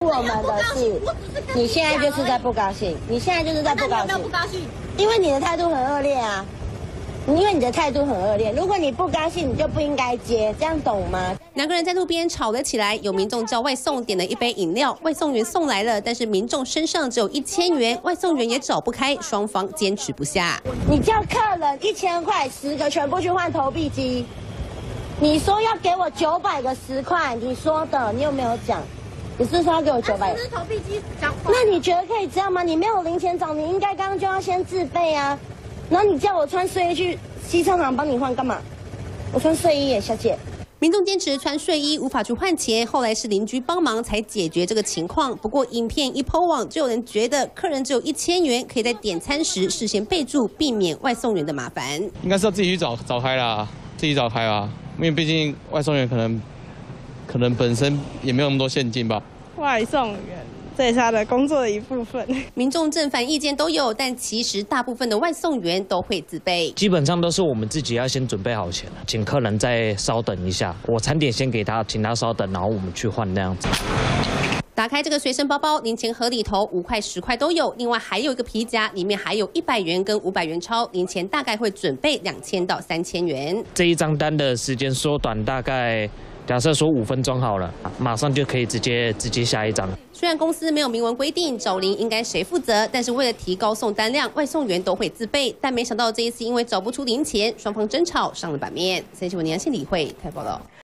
我们的事，你现在就是在不高兴，你现在就是在不高兴，不高兴？因为你的态度很恶劣啊，因为你的态度很恶劣。如果你不高兴，你就不应该接，这样懂吗？两个人在路边吵了起来，有民众叫外送点了一杯饮料，外送员送来了，但是民众身上只有一千元，外送员也找不开，双方坚持不下。你叫客人一千块，十个全部去换投币机，你说要给我九百个十块，你说的，你有没有讲？你是说要给我九百？是投币机讲。那你觉得可以这样吗？你没有零钱找，你应该刚刚就要先自备啊。然后你叫我穿睡衣去西餐行帮你换干嘛？我穿睡衣耶，小姐。民众坚持穿睡衣无法去换钱，后来是邻居帮忙才解决这个情况。不过影片一抛网，就有人觉得客人只有一千元，可以在点餐时事先备注，避免外送员的麻烦。应该是要自己去找找开啦，自己找开啊，因为毕竟外送员可能。可能本身也没有那么多现金吧。外送员，这也是他的工作的一部分。民众正反意见都有，但其实大部分的外送员都会自备。基本上都是我们自己要先准备好钱，请客人再稍等一下，我餐点先给他，请他稍等，然后我们去换那样子。打开这个随身包包，零钱盒里头五块、十块都有，另外还有一个皮夹，里面还有一百元跟五百元钞，零钱大概会准备两千到三千元。这一张单的时间缩短大概。假设说五分钟好了，马上就可以直接直接下一张。虽然公司没有明文规定找零应该谁负责，但是为了提高送单量，外送员都会自备。但没想到这一次因为找不出零钱，双方争吵上了版面。三新闻连线李慧台报道。